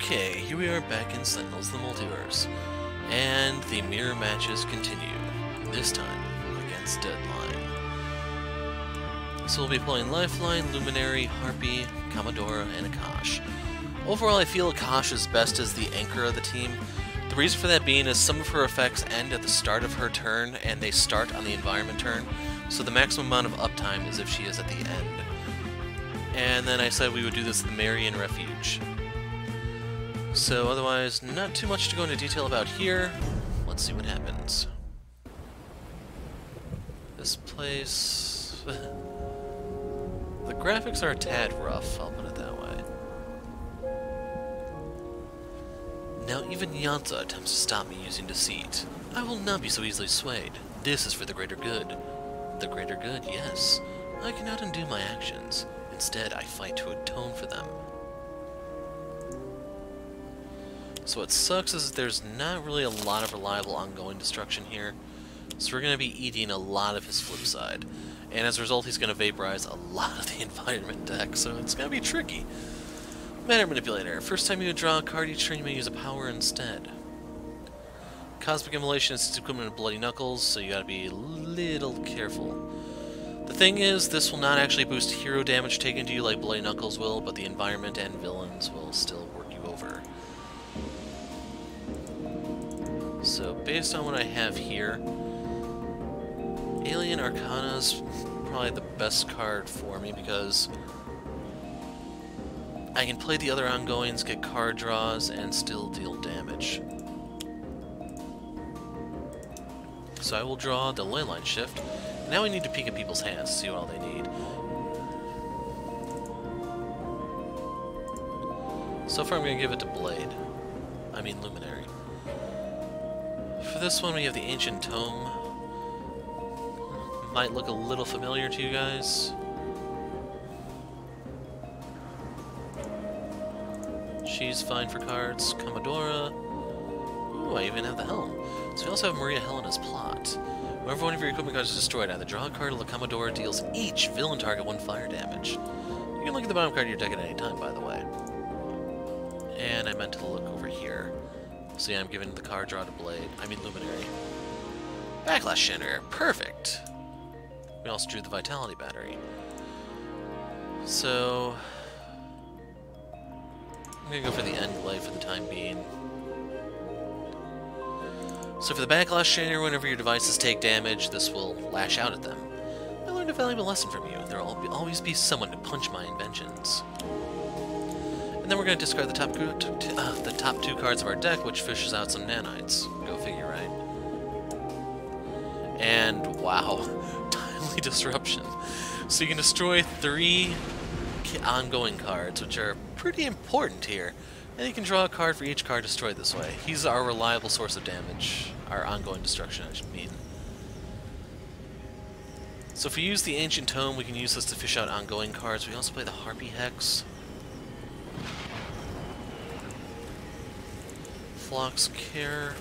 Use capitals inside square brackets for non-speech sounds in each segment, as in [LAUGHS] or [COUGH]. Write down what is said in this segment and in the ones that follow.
Okay, here we are back in Sentinels the Multiverse. And the mirror matches continue, this time against Deadline. So we'll be playing Lifeline, Luminary, Harpy, Commodora, and Akash. Overall, I feel Akash is best as the anchor of the team. The reason for that being is some of her effects end at the start of her turn, and they start on the environment turn, so the maximum amount of uptime is if she is at the end. And then I said we would do this the Maerynian Refuge. So otherwise, not too much to go into detail about here. Let's see what happens. This place... [LAUGHS] the graphics are a tad rough, I'll put it that way. Now even Yanza attempts to stop me using deceit. I will not be so easily swayed. This is for the greater good. The greater good, yes. I cannot undo my actions. Instead, I fight to atone for them. So what sucks is there's not really a lot of reliable ongoing destruction here. So we're going to be eating a lot of his flip side. And as a result, he's going to vaporize a [LAUGHS] lot of the environment deck, so it's going to be tricky. Matter Manipulator. First time you draw a card, each turn you may use a power instead. Cosmic Immolation is its equivalent of Bloody Knuckles, so you gotta be a little careful. The thing is, this will not actually boost hero damage taken to you like Bloody Knuckles will, but the environment and villains will still work you over. So, based on what I have here, Alien Arcana is probably the best card for me because I can play the other ongoings, get card draws, and still deal damage. So I will draw the Leyline Shift. Now we need to peek at people's hands see what all they need. So far I'm going to give it to Blade. I mean Luminary. For this one we have the Ancient Tome. Might look a little familiar to you guys. She's fine for cards. Commodora. Ooh, I even have the Helm. So we also have Maria Helena's Plot. Whenever one of your equipment cards is destroyed, either draw a card or the Commodora deals each villain target one fire damage. You can look at the bottom card of your deck at any time, by the way. See, I'm giving the card draw to Blade. I mean Luminary. Backlash Chandra. Perfect! We also drew the Vitality Battery. So... I'm gonna go for the end glaive for the time being. So for the Backlash Chandra, whenever your devices take damage, this will lash out at them. I learned a valuable lesson from you. There will always be someone to punch my inventions. And then we're going to discard the top, uh, the top two cards of our deck, which fishes out some nanites. Go figure, right? And, wow, [LAUGHS] timely disruption. So you can destroy three ongoing cards, which are pretty important here. And you can draw a card for each card destroyed this way. He's our reliable source of damage. Our ongoing destruction, I should mean. So if we use the Ancient Tome, we can use this to fish out ongoing cards. We also play the Harpy Hex. Phlox Care.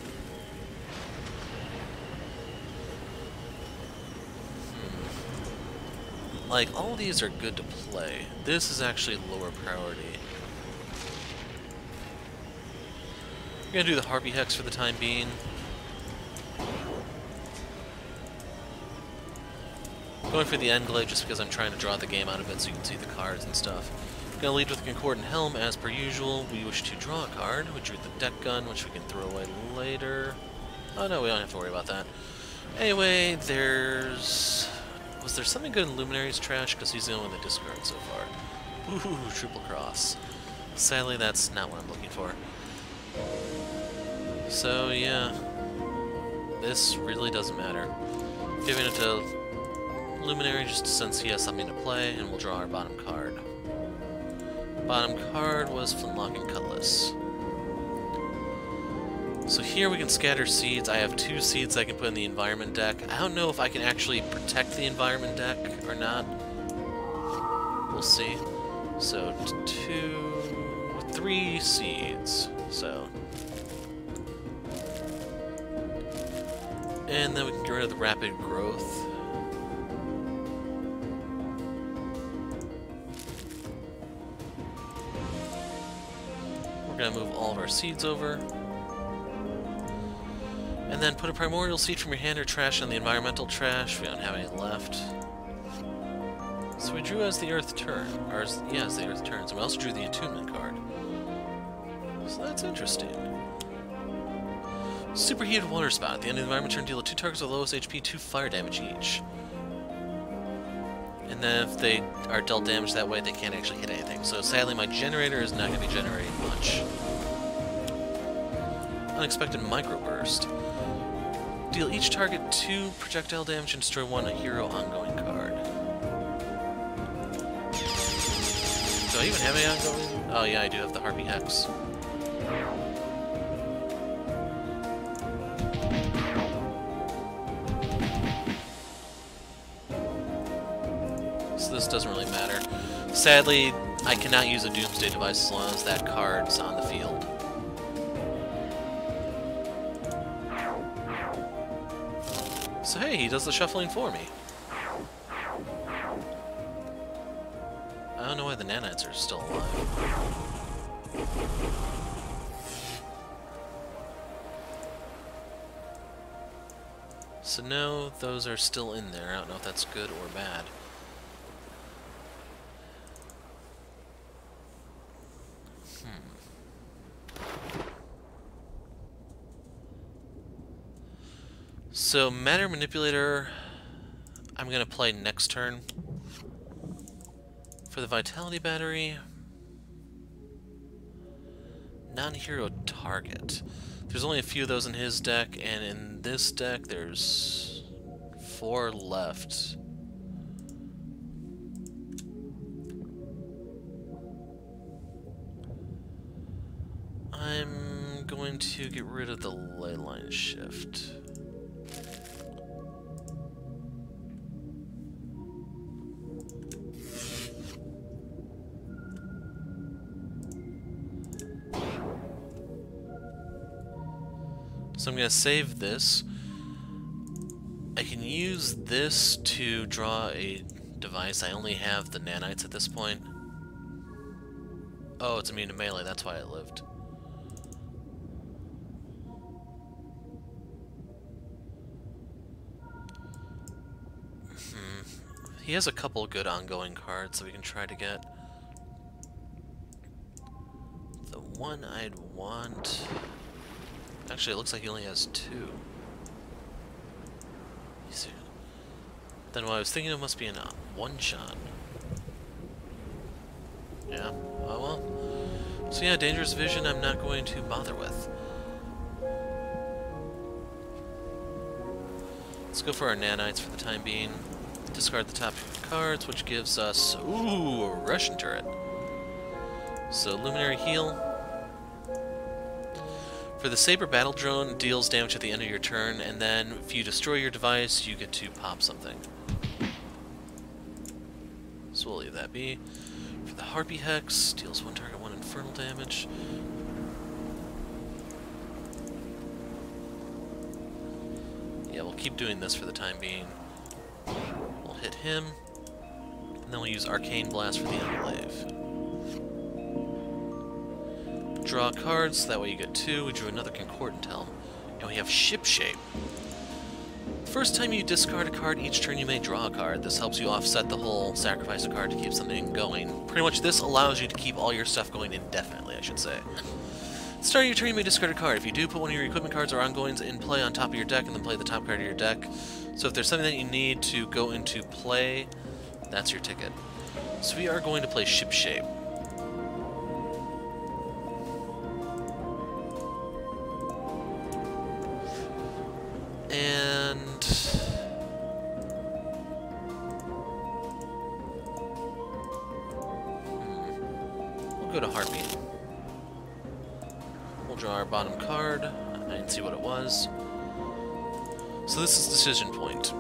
Hmm. Like, all these are good to play. This is actually lower priority. We're gonna do the Harpy Hex for the time being. Going for the End Glaive just because I'm trying to draw the game out of it so you can see the cards and stuff. Gonna lead with the Concordant Helm as per usual. We wish to draw a card. We drew the Deck Gun, which we can throw away later. Oh no, we don't have to worry about that. Anyway, there's... Was there something good in Luminary's trash? Because he's the only one that discarded so far. Ooh, Triple Cross. Sadly, that's not what I'm looking for. So, yeah. This really doesn't matter. Giving it to Luminary just since he has something to play, and we'll draw our bottom card. Bottom card was Flintlock and Cutlass. So here we can scatter seeds. I have two seeds I can put in the environment deck. I don't know if I can actually protect the environment deck or not. We'll see. So two, three seeds. So. And then we can get rid of the rapid growth. We're going to move all of our seeds over. And then put a primordial seed from your hand or trash on the environmental trash. We don't have any left. So we drew as the Earth turn, or as, yeah, as the Earth turns. We also drew the attunement card. So that's interesting. Superheated Water Spout. At the end of the environment turn, deal two targets with lowest HP, two fire damage each. And then if they are dealt damage that way, they can't actually hit anything. So sadly, my generator is not going to be generating much. Unexpected Microburst. Deal each target two projectile damage and destroy one hero ongoing card. Do I even have any ongoing? Oh yeah, I do have the Harpy Hex. Sadly, I cannot use a Doomsday device as long as that card's on the field. So hey, he does the shuffling for me. I don't know why the nanites are still alive. So no, those are still in there. I don't know if that's good or bad. So, Matter Manipulator, I'm going to play next turn. For the Vitality Battery, non-hero target. There's only a few of those in his deck, and in this deck there's four left. I'm going to get rid of the leyline shift. To save this. I can use this to draw a device. I only have the nanites at this point. Oh, it's immune to melee, that's why it lived. Hmm. He has a couple good ongoing cards that we can try to get. The one I'd want... Actually, it looks like he only has two. Then what I was thinking it must be in a uh, one-shot. Yeah, oh well. So yeah, Dangerous Vision I'm not going to bother with. Let's go for our nanites for the time being. Discard the top cards, which gives us... Ooh, a Regression turret. So, Luminary Heal. For the Saber Battle Drone, deals damage at the end of your turn, and then if you destroy your device, you get to pop something. So we'll leave that be. For the Harpy Hex, deals one target one infernal damage. Yeah, we'll keep doing this for the time being. We'll hit him, and then we'll use Arcane Blast for the Enclave draw cards, that way you get two. We drew another Concordant Helm. And we have Ship Shape. First time you discard a card, each turn you may draw a card. This helps you offset the whole sacrifice a card to keep something going. Pretty much this allows you to keep all your stuff going indefinitely, I should say. Starting your turn, you may discard a card. If you do, put one of your equipment cards or ongoings in play on top of your deck, and then play the top card of your deck. So if there's something that you need to go into play, that's your ticket. So we are going to play Ship Decision Point.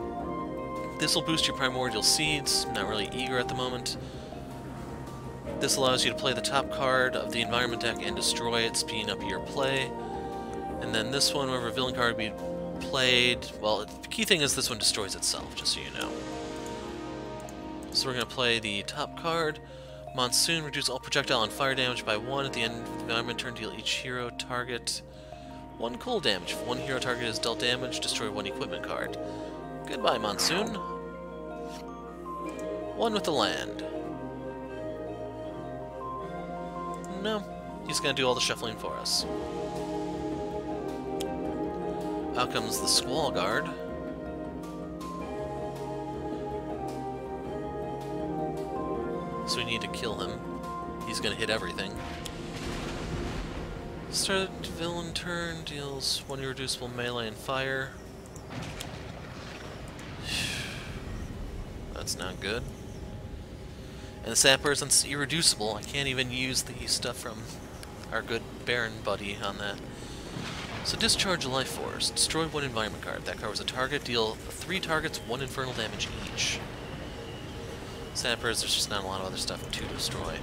This will boost your Primordial Seeds. not really eager at the moment. This allows you to play the top card of the environment deck and destroy it, speeding up your play. And then this one, whenever a villain card be played, well, the key thing is this one destroys itself, just so you know. So we're going to play the top card, Monsoon, reduce all projectile and fire damage by 1 at the end of the environment turn. Deal each hero target 1 cold damage. If one hero target is dealt damage, destroy one equipment card. Goodbye, Monsoon. One with the land. No, he's gonna do all the shuffling for us. Out comes the Squall Guard. So we need to kill him. He's gonna hit everything. Start villain turn, deals one irreducible melee and fire. [SIGHS] That's not good. And the sad person's irreducible. I can't even use the stuff from our good Baron buddy on that. So discharge life force. Destroy one environment card. That covers a target. Deal three targets one infernal damage each. Sad there's just not a lot of other stuff to destroy.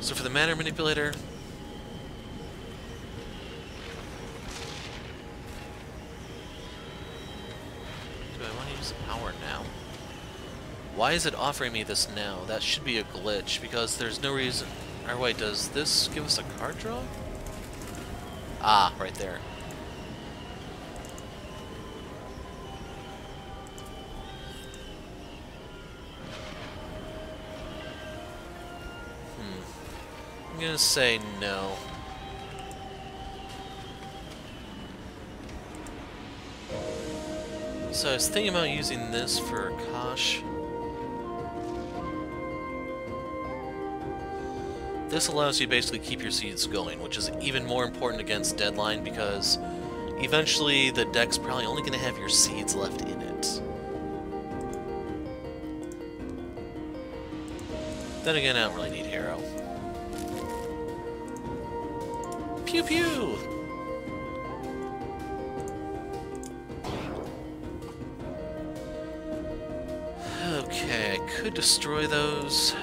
So for the matter manipulator, do I want to use power now? Why is it offering me this now? That should be a glitch, because there's no reason... Or wait, does this give us a card draw? Ah, right there. Hmm. I'm gonna say no. So I was thinking about using this for Kosh. This allows you to basically keep your seeds going, which is even more important against Deadline because eventually the deck's probably only going to have your seeds left in it. Then again, I don't really need Hero. Pew pew! Okay, I could destroy those.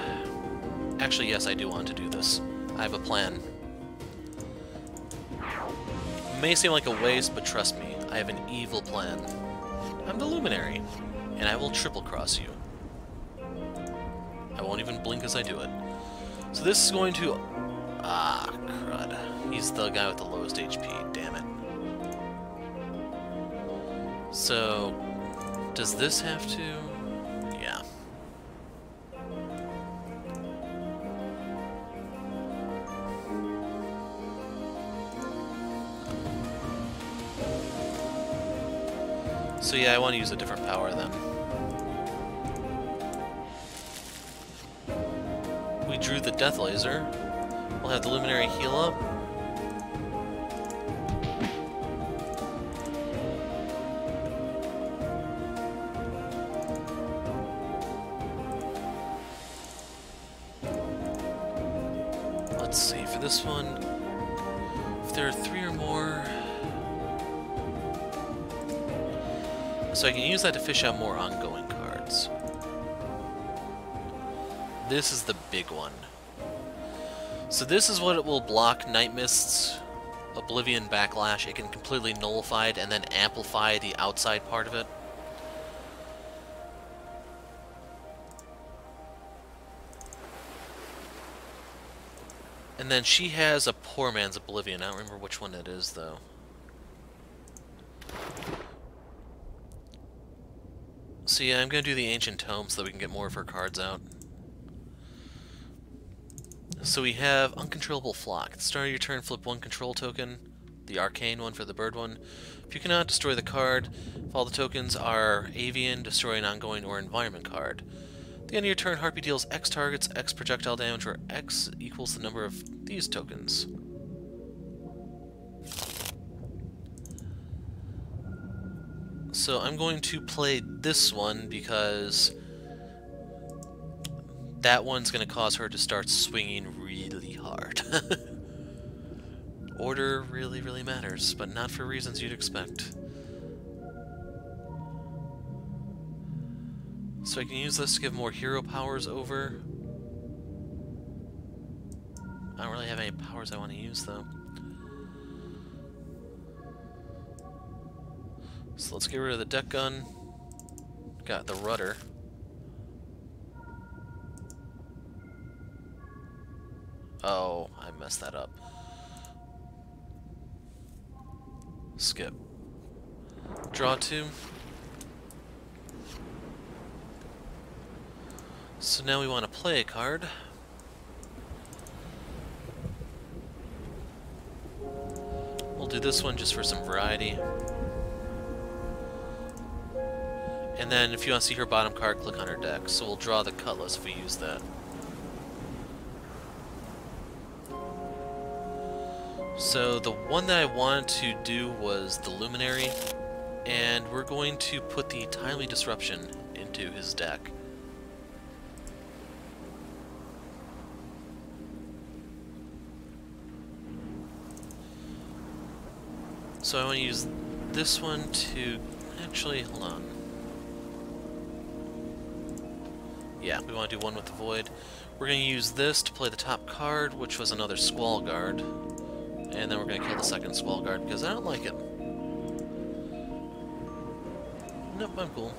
Actually, yes, I do want to do this. I have a plan. It may seem like a waste, but trust me, I have an evil plan. I'm the Luminary, and I will triple cross you. I won't even blink as I do it. So this is going to... Ah, crud. He's the guy with the lowest HP, damn it. So, does this have to... So yeah, I want to use a different power then. We drew the Death Laser. We'll have the Luminary heal up. So I can use that to fish out more ongoing cards. This is the big one. So this is what it will block Night Mist's Oblivion Backlash. It can completely nullify it and then amplify the outside part of it. And then she has a Poor Man's Oblivion. I don't remember which one it is, though. So yeah, I'm going to do the Ancient Tome so that we can get more of her cards out. So we have Uncontrollable Flock. At the start of your turn, flip one control token, the Arcane one for the bird one. If you cannot destroy the card, if all the tokens are Avian, destroy an ongoing or environment card. At the end of your turn, Harpy deals X targets, X projectile damage, where X equals the number of these tokens. So I'm going to play this one because that one's going to cause her to start swinging really hard. [LAUGHS] Order really, really matters, but not for reasons you'd expect. So I can use this to give more hero powers over. I don't really have any powers I want to use, though. So let's get rid of the deck gun. Got the rudder. Oh, I messed that up. Skip. Draw two. So now we want to play a card. We'll do this one just for some variety. And then if you want to see her bottom card, click on her deck. So we'll draw the Cutlass if we use that. So the one that I wanted to do was the Luminary, and we're going to put the Timely Disruption into his deck. So I want to use this one to... Actually, hold on. Yeah, we want to do one with the Void. We're going to use this to play the top card, which was another Squall Guard. And then we're going to kill the second Squall Guard, because I don't like it. Nope, I'm cool.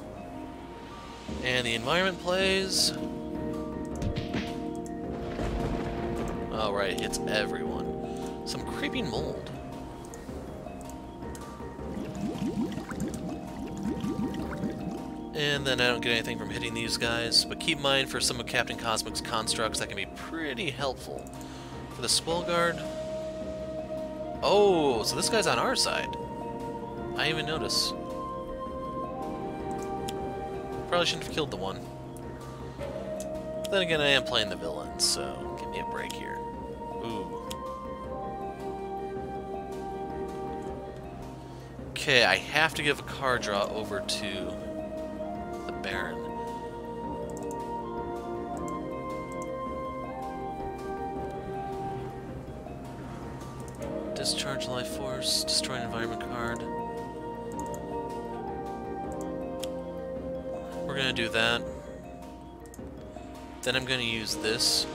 And the environment plays... Oh, right, hits everyone. Some creeping mold. And then I don't get anything from hitting these guys, but keep in mind for some of Captain Cosmic's constructs that can be pretty helpful. For the Squall Guard... Oh, so this guy's on our side. I didn't even notice. Probably shouldn't have killed the one. Then again, I am playing the villain, so give me a break here. Ooh. Okay, I have to give a card draw over to Baron. Discharge Life Force, destroy an environment card. We're gonna do that. Then I'm gonna use this.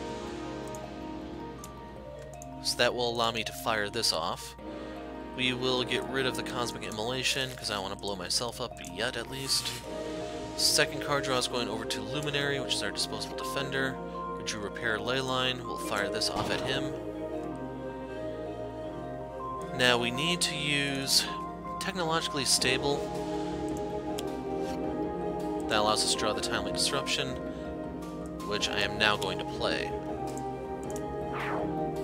So that will allow me to fire this off. We will get rid of the Cosmic Immolation, because I want to blow myself up yet, at least. Second card draw is going over to Luminary, which is our disposable defender. We drew Repair Leyline. We'll fire this off at him. Now we need to use Technologically Stable. That allows us to draw the Timely Disruption, which I am now going to play.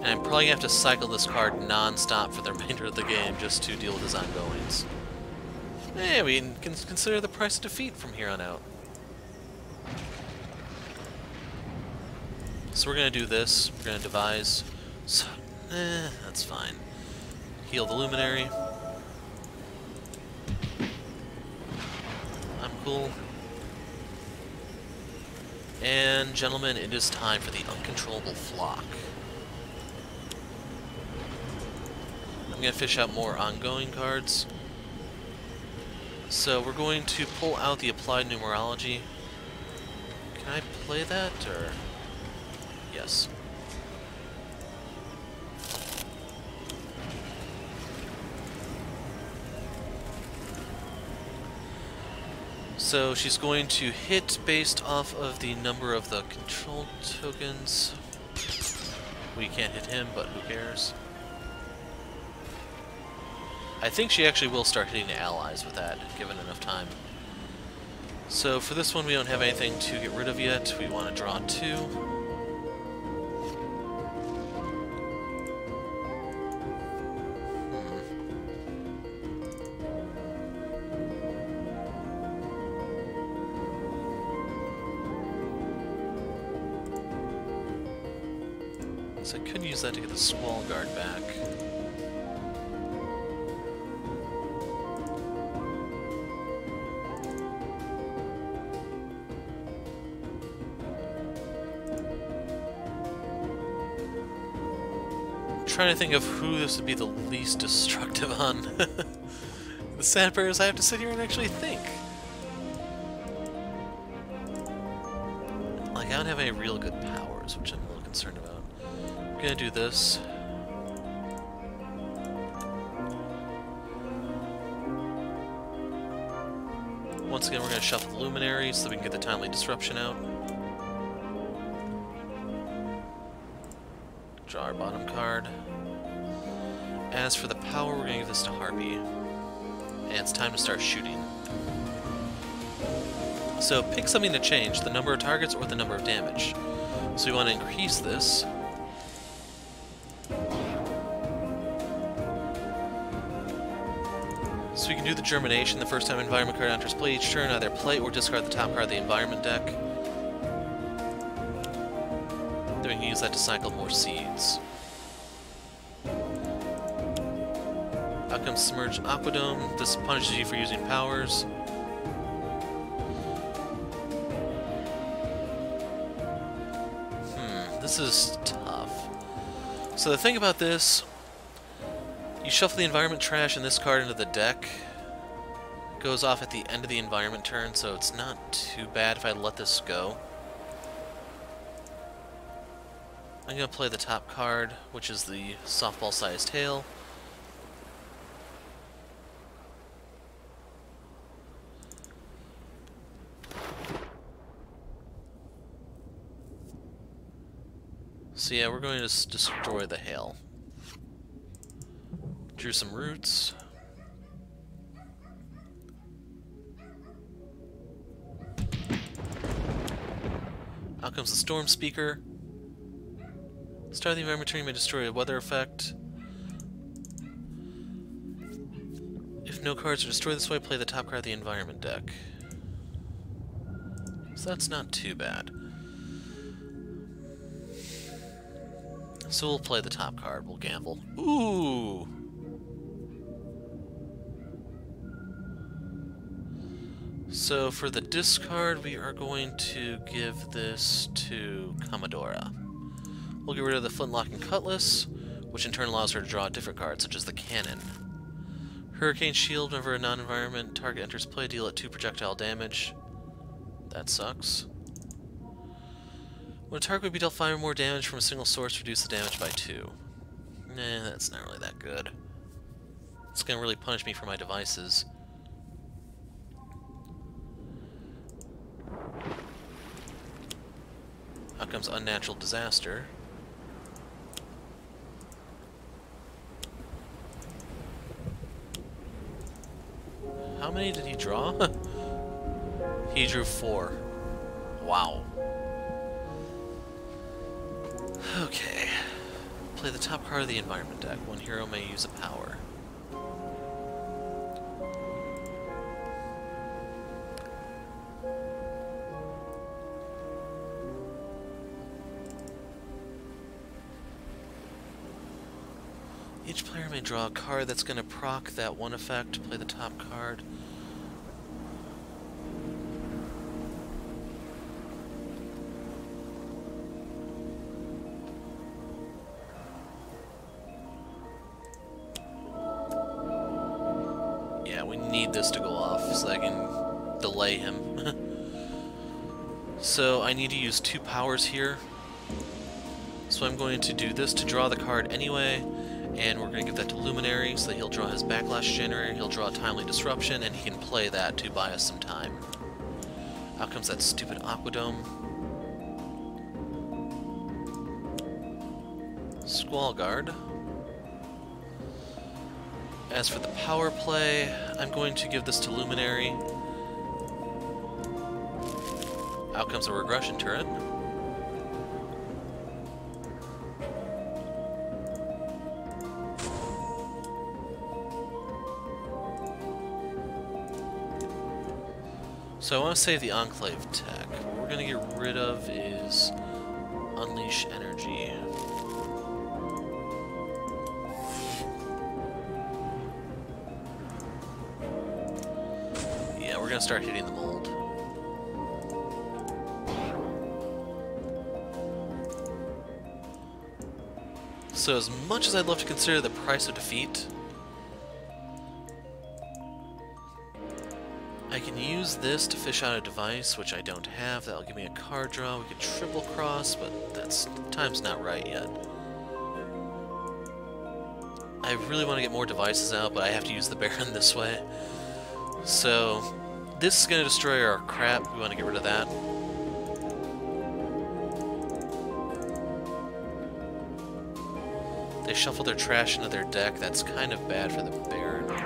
And I'm probably going to have to cycle this card non-stop for the remainder of the game just to deal with his ongoings. Hey, we can consider the price of defeat from here on out. So we're going to do this. We're going to devise. So, eh, that's fine. Heal the Luminary. I'm cool. And, gentlemen, it is time for the Uncontrollable Flock. I'm going to fish out more ongoing cards. So we're going to pull out the Applied Numerology. Can I play that, or...? Yes. So she's going to hit based off of the number of the control tokens. We can't hit him, but who cares? I think she actually will start hitting the allies with that, given enough time. So for this one we don't have anything to get rid of yet. We want to draw two. Hmm. So I could use that to get the Squall Guard back. Trying to think of who this would be the least destructive on. [LAUGHS] the sad part is I have to sit here and actually think. Like, I don't have any real good powers, which I'm a little concerned about. I'm gonna do this. Once again, we're gonna shuffle the Luminary so we can get the Timely Disruption out. Our bottom card. As for the power, we're going to give this to Harpy. And it's time to start shooting. So pick something to change, the number of targets or the number of damage. So we want to increase this. So we can do the Germination the first time environment card enters play each turn, either play or discard the top card of the environment deck. Use that to cycle more seeds. Out comes Submerged Aquadome. This punishes you for using powers. Hmm, this is tough. So the thing about this, you shuffle the environment trash and this card into the deck. It goes off at the end of the environment turn, so it's not too bad if I let this go. I'm going to play the top card, which is the softball-sized tail. So yeah, we're going to destroy the hail. Drew some roots. Out comes the Storm Speaker. Start the environment may destroy a weather effect. If no cards are destroyed this way, play the top card of the environment deck. So that's not too bad. So we'll play the top card, we'll gamble. Ooh! So for the discard, we are going to give this to Commodora. We'll get rid of the Flintlock and Cutlass, which in turn allows her to draw a different card, such as the Cannon. Hurricane Shield, whenever a non-environment target enters play, deal it 2 projectile damage. That sucks. When a target would be dealt 5 or more damage from a single source, reduce the damage by 2. Nah, that's not really that good. It's gonna really punish me for my devices. Out comes Unnatural Disaster. How many did he draw? [LAUGHS] he drew four. Wow. Okay. Play the top card of the environment deck. One hero may use a power. Draw a card that's going to proc that one effect, play the top card. Yeah, we need this to go off so I can delay him. [LAUGHS] so I need to use two powers here. So I'm going to do this to draw the card anyway, and we're going to give that to Luminary, so that he'll draw his Backlash Generator, he'll draw a Timely Disruption, and he can play that to buy us some time. Out comes that stupid Aquadome. Squall Guard. As for the power play, I'm going to give this to Luminary. Out comes a Regression Turret. So I want to save the Enclave tech. What we're going to get rid of is Unleash Energy. Yeah, we're going to start hitting the mold. So as much as I'd love to consider the price of defeat, this to fish out a device, which I don't have. That'll give me a card draw. We could triple cross, but that's time's not right yet. I really want to get more devices out, but I have to use the Baron this way. So, this is going to destroy our crap. We want to get rid of that. They shuffle their trash into their deck. That's kind of bad for the Baron.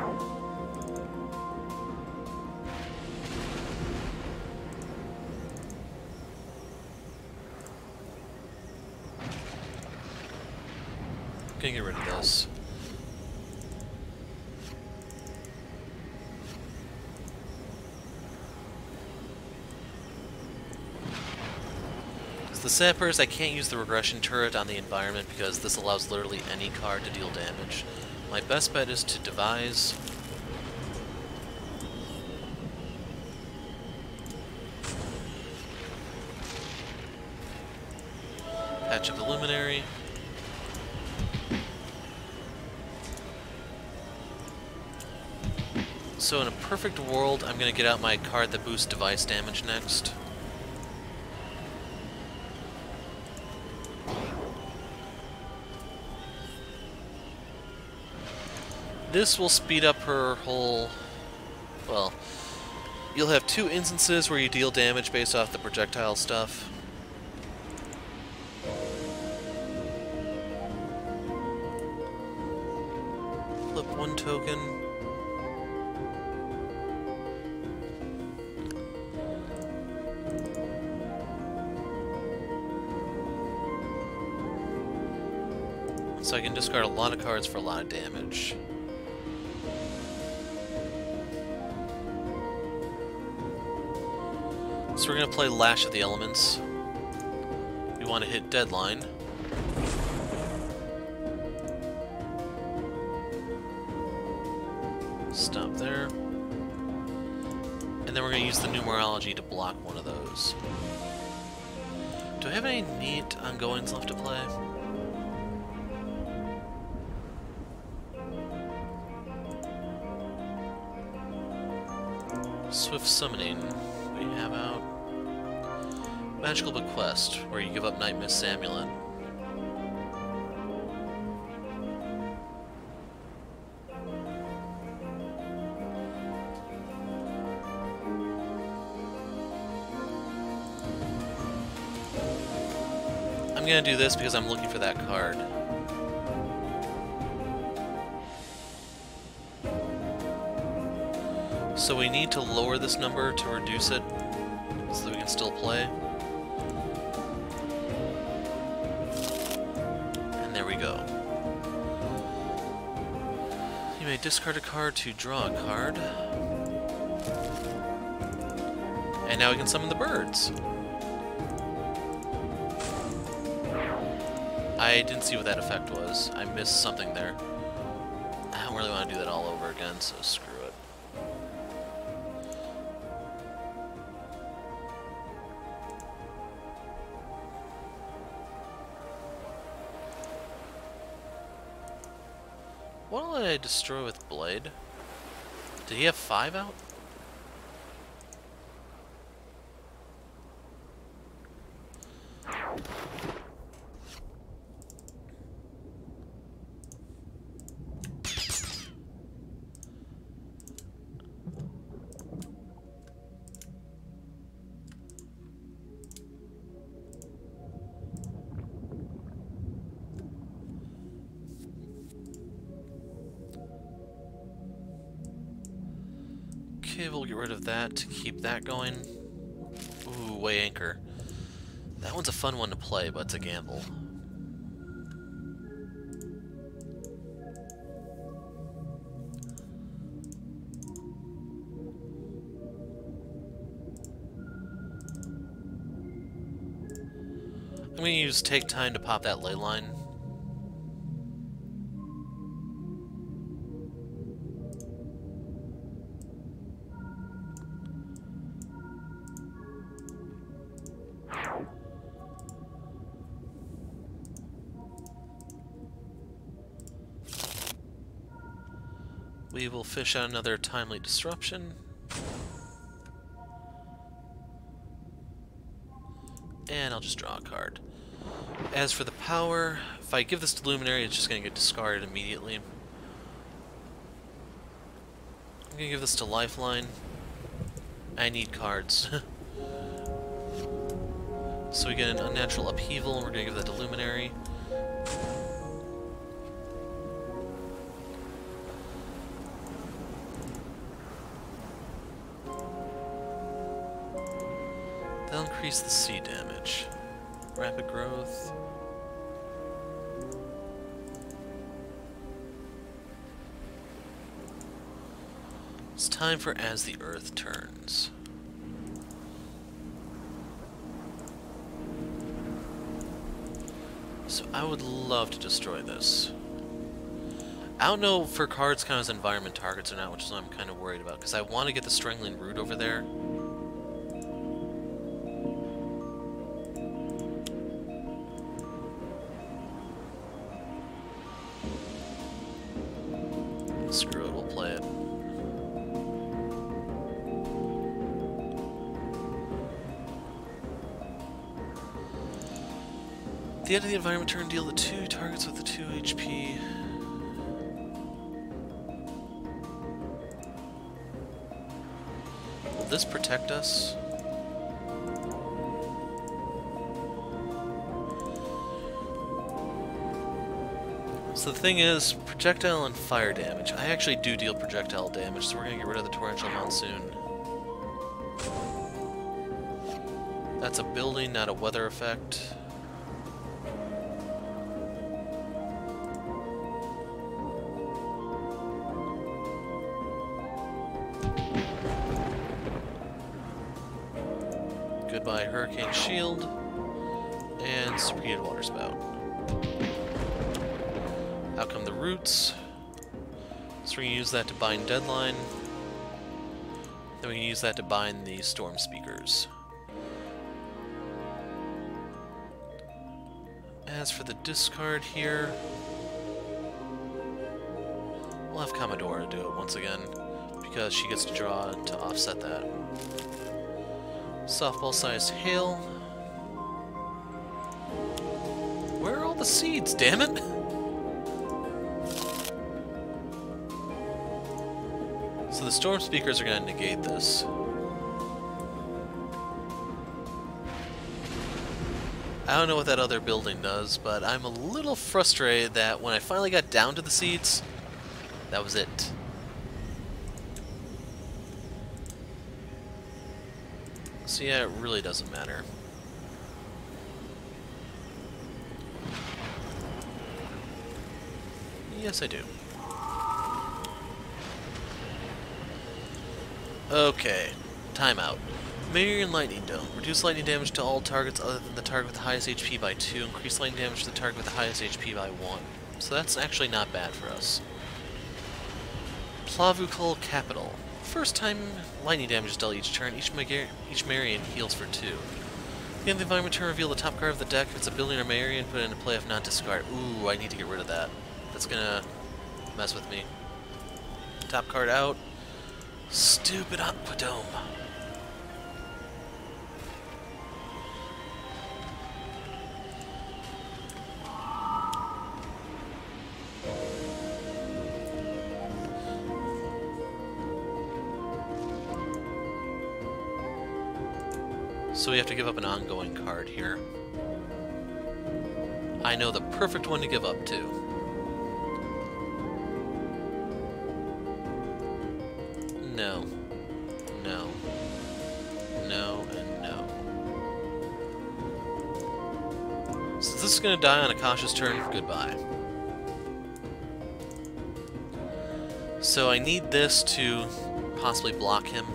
Sappers, I can't use the regression turret on the environment because this allows literally any card to deal damage. My best bet is to devise. Patch of the Luminary. So in a perfect world, I'm going to get out my card that boosts device damage next. This will speed up her whole... Well, you'll have two instances where you deal damage based off the projectile stuff. Flip one token. So I can discard a lot of cards for a lot of damage. We're going to play Lash of the Elements. We want to hit Deadline. Stop there. And then we're going to use the numerology to block one of those. Do I have any neat ongoings left to play? Swift Summoning we have out Magical Bequest, where you give up Night Mist Amulet. I'm gonna do this because I'm looking for that card. So we need to lower this number to reduce it so that we can still play. May discard a card to draw a card. And now we can summon the birds. I didn't see what that effect was. I missed something there. I don't really want to do that all over again, so screw destroy with Blade? Did he have five out? That to keep that going. Ooh, Weigh Anchor. That one's a fun one to play, but it's a gamble. I'm to use Take Time to pop that ley line. Fish out another timely disruption. And I'll just draw a card. As for the power, if I give this to Luminary, it's just going to get discarded immediately. I'm going to give this to Lifeline. I need cards. [LAUGHS] so we get an Unnatural Upheaval, and we're going to give that to Luminary. Increase the sea damage. Rapid growth. It's time for As the Earth Turns. So I would love to destroy this. I don't know for cards count as environment targets or not, which is what I'm kind of worried about, because I want to get the Strangling Root over there. End of the environment turn, deal the two targets with the 2 HP. Will this protect us? So the thing is, projectile and fire damage. I actually do deal projectile damage, so we're gonna get rid of the Torrential Monsoon. That's a building, not a weather effect. Goodbye Hurricane Shield and Superheated Water Spout. Out come the roots. So we can use that to bind Deadline. Then we can use that to bind the Storm Speakers. As for the discard here, we'll have Commodora do it once again, because she gets to draw to offset that. Softball-sized hail. Where are all the seeds, damn it? So the storm speakers are going to negate this. I don't know what that other building does, but I'm a little frustrated that when I finally got down to the seeds, that was it. So yeah, it really doesn't matter. Yes, I do. Okay, timeout. Maerynian Lightning Dome. Reduce lightning damage to all targets other than the target with the highest HP by 2. Increase lightning damage to the target with the highest HP by 1. So that's actually not bad for us. Plavukal Capital. First time lightning damage is dealt each turn, each, each Maerynian heals for 2. The end the environment turn, reveal the top card of the deck. If it's a building or Maerynian, put it into play if not discard. Ooh, I need to get rid of that. That's gonna mess with me. Top card out. Stupid Aquadome. So we have to give up an ongoing card here. I know the perfect one to give up to. No. No. No, and no. So this is going to die on Akasha's turn, goodbye. So I need this to possibly block him.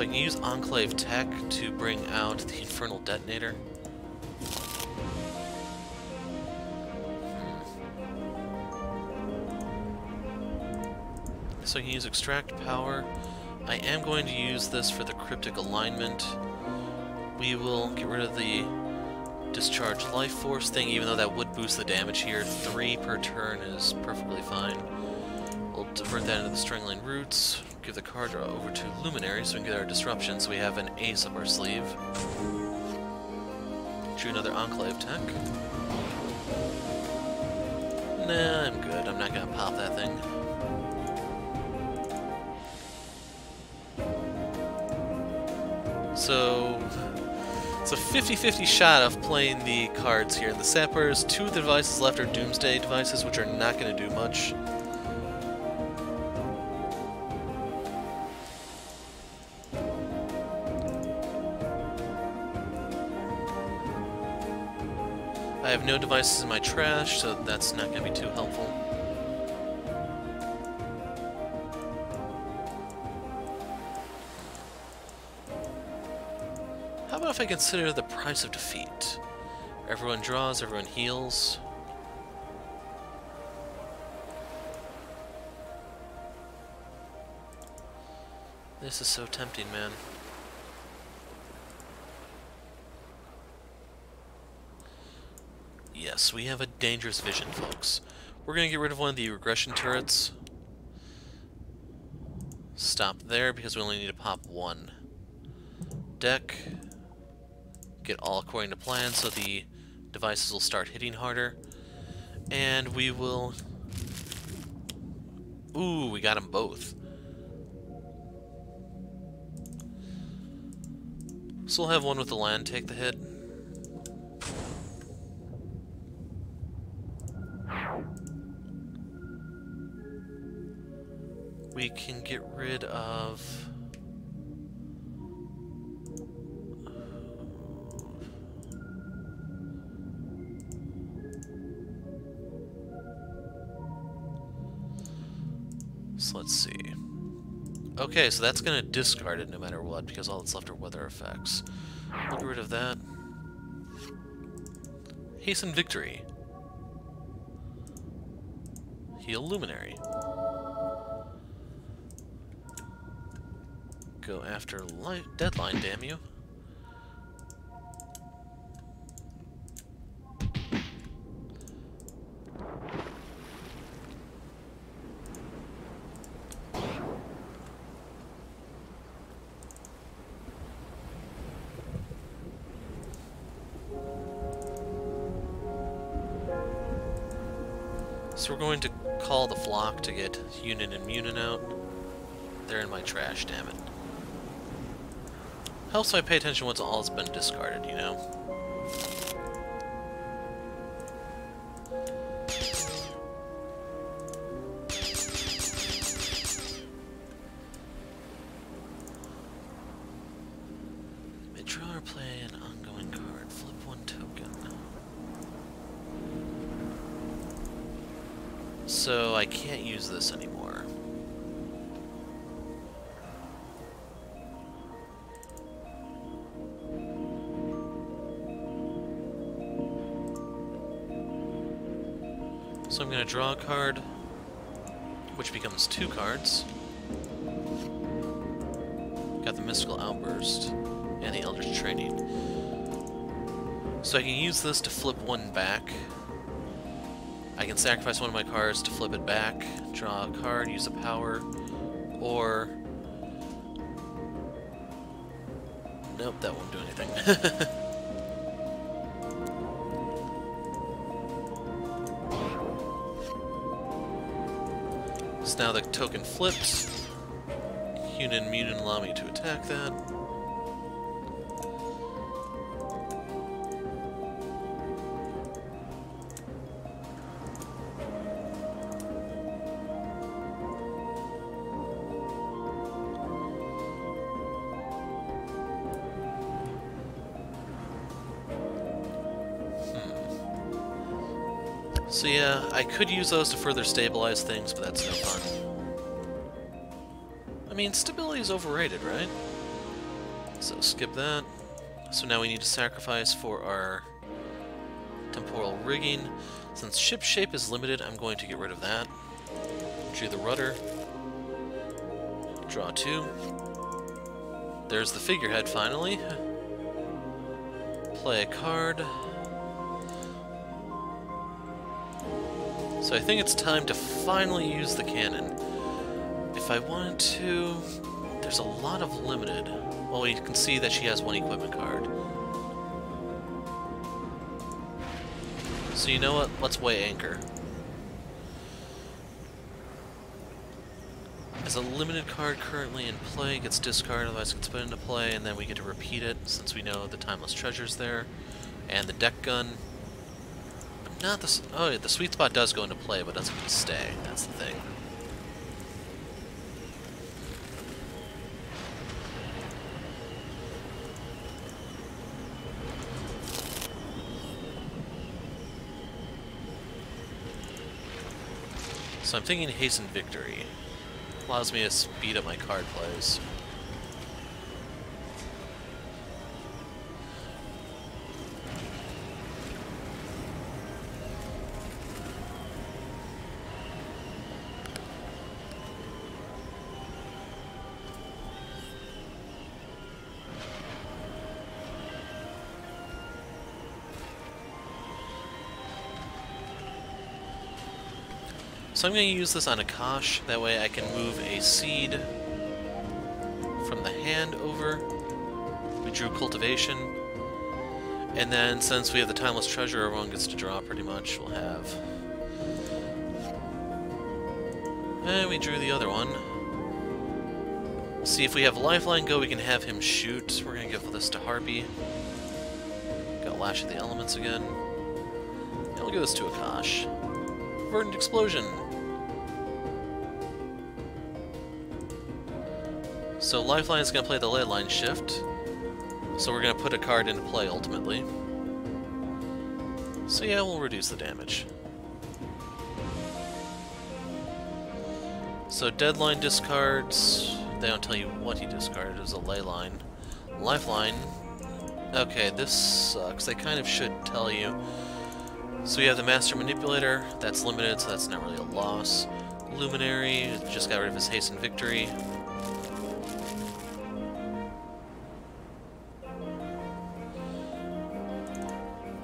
So I can use Enclave Tech to bring out the Infernal Detonator. so I can use Extract Power. I am going to use this for the Cryptic Alignment. We will get rid of the Discharge Life Force thing, even though that would boost the damage here. Three per turn is perfectly fine. We'll divert that into the Strangling Roots, give the card draw over to Luminary so we can get our Disruption so we have an ace up our sleeve. Drew another Enclave Tech. Nah, I'm good. I'm not gonna pop that thing. So it's a 50-50 shot of playing the cards here. The Sappers, two of the devices left are Doomsday devices, which are not going to do much. No devices in my trash, so that's not going to be too helpful. How about if I consider the price of defeat? Everyone draws, everyone heals. This is so tempting, man. We have a dangerous vision, folks. We're going to get rid of one of the regression turrets. Stop there, because we only need to pop one. Deck. Get all according to plan, so the devices will start hitting harder. And we will... Ooh, we got them both. So we'll have one with the land take the hit. We can get rid of... So let's see. Okay, so that's going to discard it no matter what, because all that's left are weather effects. Get rid of that. Hasten Victory. Heal Luminary. Go after Deadline, damn you. So we're going to call the flock to get Yunin and Munin out. They're in my trash, damn it. Helps if I pay attention once all has been discarded, you know? This to flip one back I can sacrifice one of my cards to flip it back, draw a card, use a power, or... Nope, that won't do anything. [LAUGHS] so now the token flips. Yunin Munin allow me to attack that. I could use those to further stabilize things, but that's no fun. I mean, stability is overrated, right? So skip that. So now we need to sacrifice for our temporal rigging. Since ship shape is limited, I'm going to get rid of that. Drew the rudder. Draw two. There's the figurehead, finally. Play a card. So I think it's time to finally use the cannon. If I wanted to... There's a lot of limited. Well, we can see that she has one equipment card. So you know what? Let's weigh anchor. As a limited card currently in play, gets discarded, otherwise gets put into play, and then we get to repeat it since we know the Timeless Treasure's there. And the deck gun, not the, oh, yeah, the sweet spot does go into play, but doesn't stay. That's the thing. So I'm thinking Hasten Victory. Allows me to speed up my card plays. So I'm going to use this on Akash, that way I can move a seed from the hand over. We drew Cultivation. And then since we have the Timeless Treasure, everyone gets to draw pretty much. We'll have... And we drew the other one. See, if we have Lifeline go, we can have him shoot. We're going to give this to Harpy. Got Lash of the Elements again. And we'll give this to Akash. Verdant Explosion. So Lifeline is going to play the Leyline Shift. So we're going to put a card into play ultimately. So yeah, we'll reduce the damage. So Deadline discards. They don't tell you what he discarded. It was a Leyline. Lifeline. Okay, this sucks. They kind of should tell you. So we have the Master Manipulator. That's limited, so that's not really a loss. Luminary just got rid of his Hasten Victory.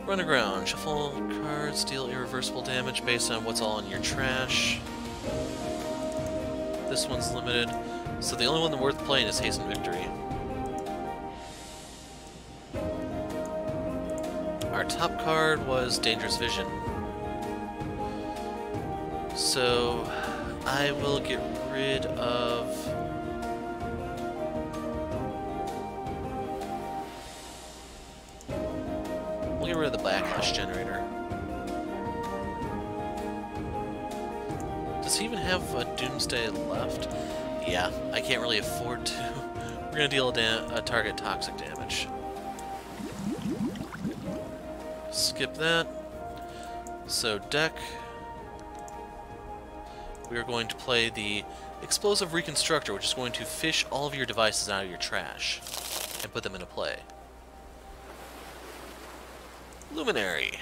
Run aground. Shuffle cards, deal irreversible damage based on what's all in your trash. This one's limited. So the only one worth playing is Hasten Victory. Our top card was Dangerous Vision. So I will get rid of Doomsday left? Yeah, I can't really afford to. [LAUGHS] We're gonna deal a, a uh, target toxic damage. Skip that. So deck. We are going to play the Explosive Reconstructor, which is going to fish all of your devices out of your trash and put them into play. Luminary.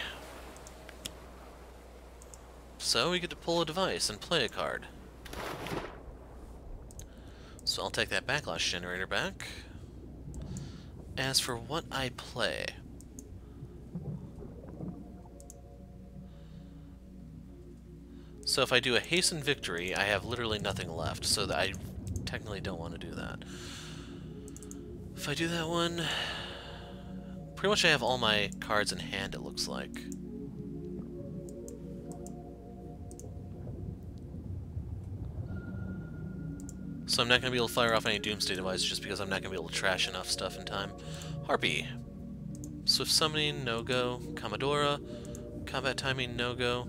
So we get to pull a device and play a card. So I'll take that backlash generator back. As for what I play... So if I do a Hasten Victory, I have literally nothing left, so I technically don't want to do that. If I do that one... Pretty much I have all my cards in hand, it looks like. So I'm not going to be able to fire off any Doomsday devices just because I'm not going to be able to trash enough stuff in time. Harpy. Swift Summoning, no-go. Commodora. Combat Timing, no-go.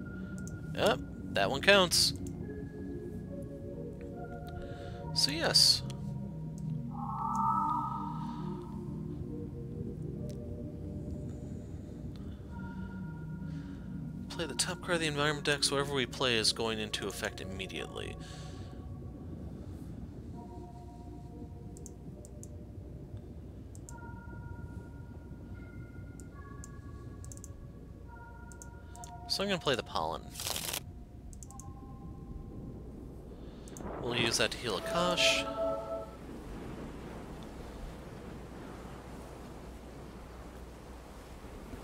Yep, that one counts. So yes. Play the top card of the environment deck, so whatever we play is going into effect immediately. So I'm going to play the Pollen. We'll use that to heal Akash.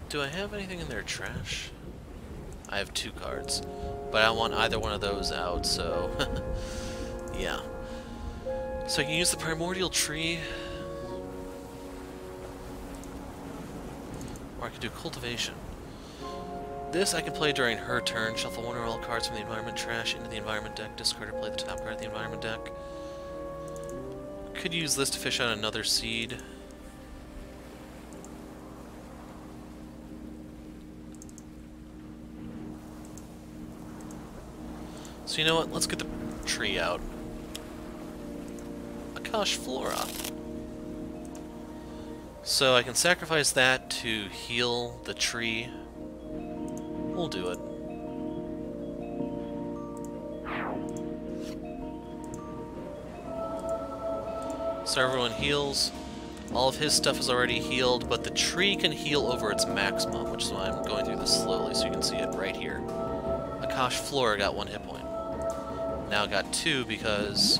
Do I have anything in their trash? I have two cards, but I want either one of those out, so [LAUGHS] yeah. So I can use the Primordial Tree, or I can do Cultivation. This I can play during her turn, shuffle one or all cards from the environment trash into the environment deck, discard or play the top card of the environment deck. Could use this to fish out another seed. So you know what, let's get the tree out. Akash Flora. So I can sacrifice that to heal the tree We'll do it. So everyone heals. All of his stuff is already healed, but the tree can heal over its maximum, which is why I'm going through this slowly so you can see it right here. Akash Flora got one hit point. Now got two because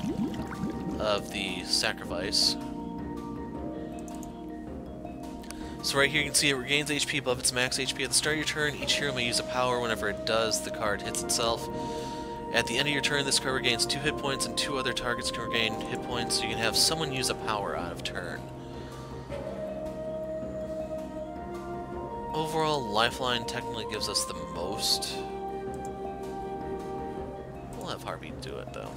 of the sacrifice. So right here you can see it regains HP above its max HP at the start of your turn. Each hero may use a power. Whenever it does, the card hits itself. At the end of your turn, this card regains two hit points, and two other targets can regain hit points, so you can have someone use a power out of turn. Overall, Lifeline technically gives us the most. We'll have Harpy do it, though.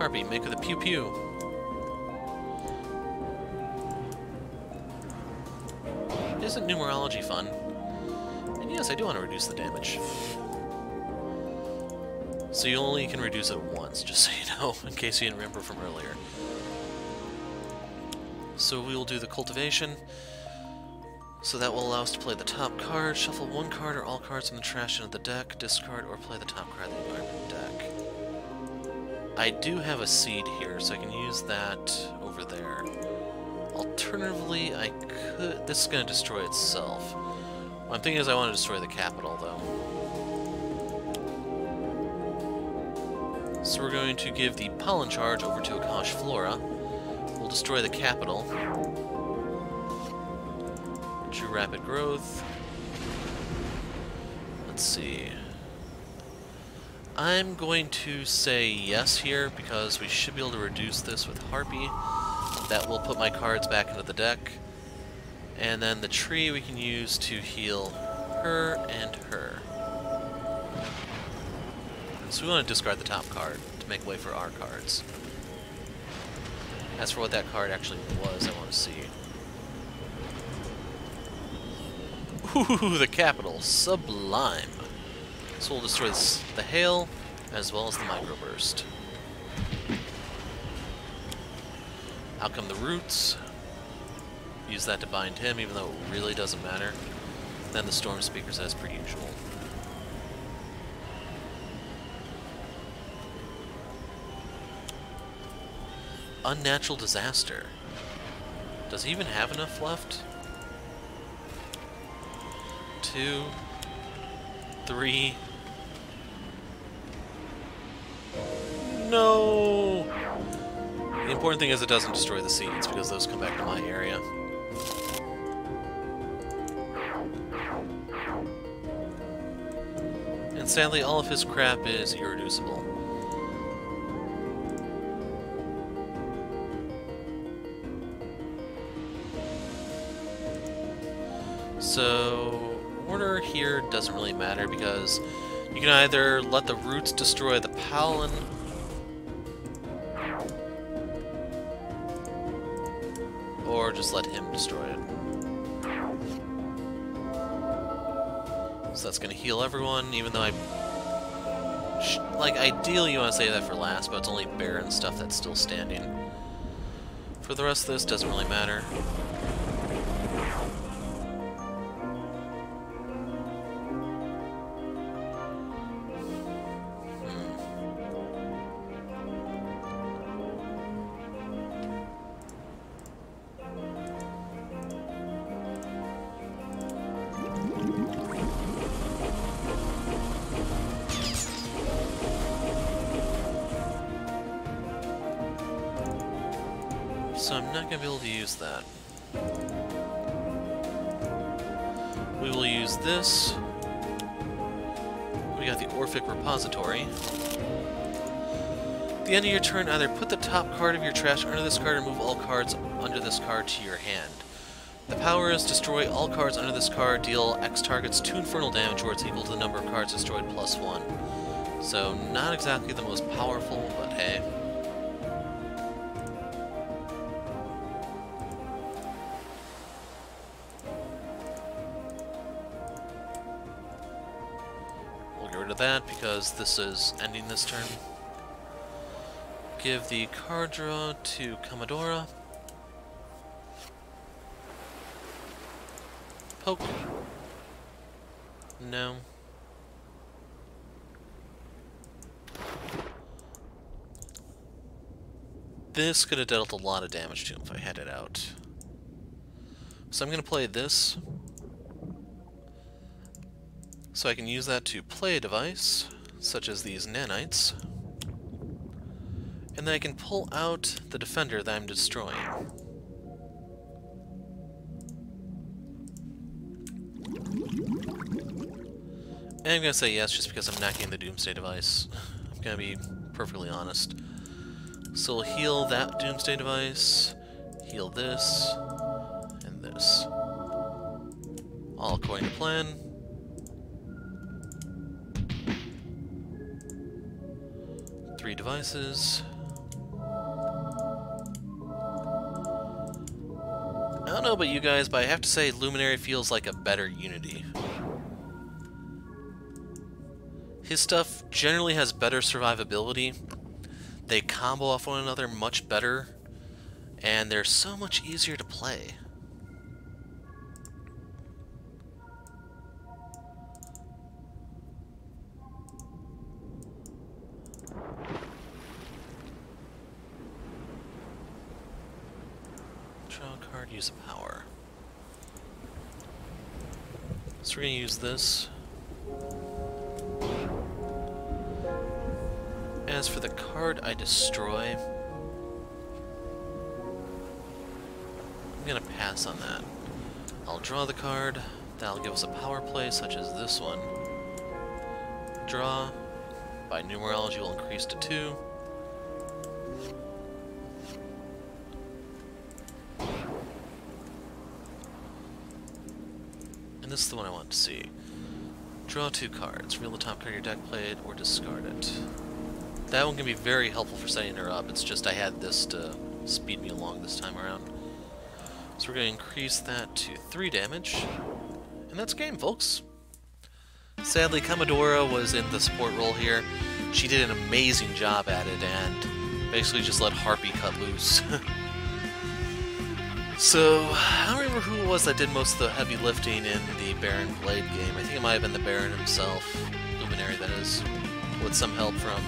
Harpy, make it a pew-pew. Isn't numerology fun? And yes, I do want to reduce the damage. So you only can reduce it once, just so you know, [LAUGHS] in case you didn't remember from earlier. So we will do the cultivation. So that will allow us to play the top card, shuffle one card or all cards from the trash into the deck, discard or play the top card of the environment deck. I do have a seed here, so I can use that over there. Alternatively, I could... This is going to destroy itself. What I'm thinking is I want to destroy the capital, though. So we're going to give the pollen charge over to Akash Flora. We'll destroy the capital. True rapid growth. Let's see. I'm going to say yes here because we should be able to reduce this with Harpy. That will put my cards back into the deck. And then the tree we can use to heal her and her. So we want to discard the top card to make way for our cards. As for what that card actually was, I want to see. Ooh, the capital. Sublime. So we'll destroy this, the hail, as well as the microburst. Out come the roots. Use that to bind him, even though it really doesn't matter. Then the storm speakers as per usual. Unnatural disaster. Does he even have enough left? Two, three. No! The important thing is it doesn't destroy the seeds, because those come back to my area. And sadly, all of his crap is irreducible. So, order here doesn't really matter because you can either let the roots destroy the pollen just let him destroy it. So that's going to heal everyone, even though I... Like, ideally you want to say that for last, but it's only barren stuff that's still standing. For the rest of this, doesn't really matter. Put the top card of your trash under this card or move all cards under this card to your hand. The power is destroy all cards under this card, deal X targets 2 infernal damage or it's equal to the number of cards destroyed plus 1. So, not exactly the most powerful, but hey. We'll get rid of that because this is ending this turn give the card draw to Commodora. Poke. No. This could have dealt a lot of damage to him if I had it out. So I'm going to play this. So I can use that to play a device, such as these nanites. And then I can pull out the defender that I'm destroying. And I'm gonna say yes just because I'm not the Doomsday device. [LAUGHS] I'm gonna be perfectly honest. So we'll heal that Doomsday device, heal this, and this. All according to plan. Three devices. About you guys, but I have to say Luminary feels like a better Unity. His stuff generally has better survivability. They combo off one another much better, and they're so much easier to play. Draw a card, use a power. So we're going to use this. As for the card I destroy, I'm gonna pass on that. I'll draw the card, that'll give us a power play such as this one. Draw, by numerology will increase to 2. See. Draw two cards. Reveal the top card of your deck played, or discard it. That one can be very helpful for setting her up. It's just I had this to speed me along this time around. So we're going to increase that to 3 damage. And that's game, folks. Sadly, Commodora was in the support role here. She did an amazing job at it and basically just let Harpy cut loose. [LAUGHS] so, I don't remember who it was that did most of the heavy lifting in the Baron Blade game. I think it might have been the Baron himself, Luminary that is, with some help from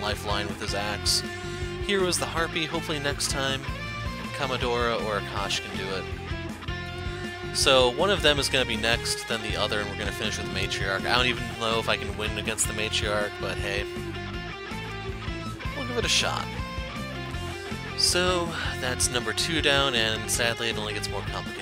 Lifeline with his axe. Here was the Harpy, hopefully next time Commodora or Akash can do it. So one of them is going to be next, then the other, and we're going to finish with Matriarch. I don't even know if I can win against the Matriarch, but hey, we'll give it a shot. So that's number two down, and sadly it only gets more complicated.